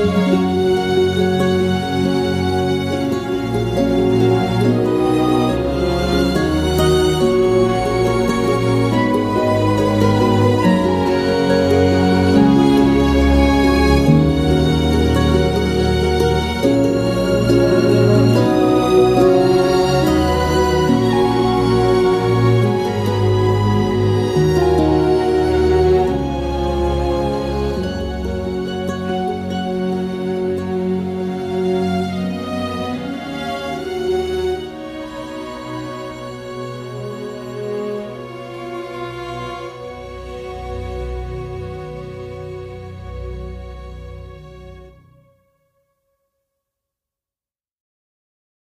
Música